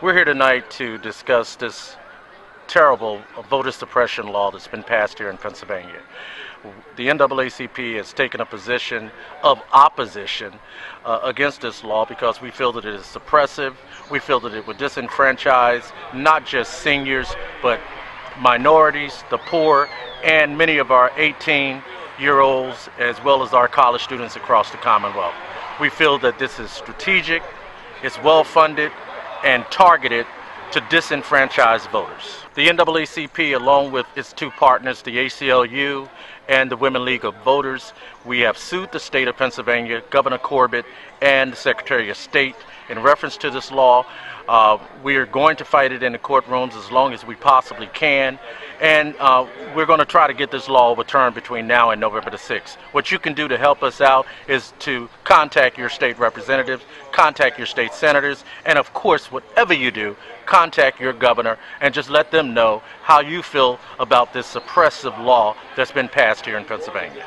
We're here tonight to discuss this terrible voter suppression law that's been passed here in Pennsylvania. The NAACP has taken a position of opposition uh, against this law because we feel that it is suppressive. We feel that it would disenfranchise not just seniors, but minorities, the poor, and many of our 18 year olds, as well as our college students across the Commonwealth. We feel that this is strategic, it's well funded, and targeted to disenfranchise voters. The NAACP, along with its two partners, the ACLU and the Women League of Voters, we have sued the state of Pennsylvania, Governor Corbett, and the Secretary of State in reference to this law. Uh, we are going to fight it in the courtrooms as long as we possibly can, and uh, we're going to try to get this law overturned between now and November the 6th. What you can do to help us out is to contact your state representatives, contact your state senators, and of course, whatever you do, contact your governor and just let them know how you feel about this suppressive law that's been passed here in Pennsylvania.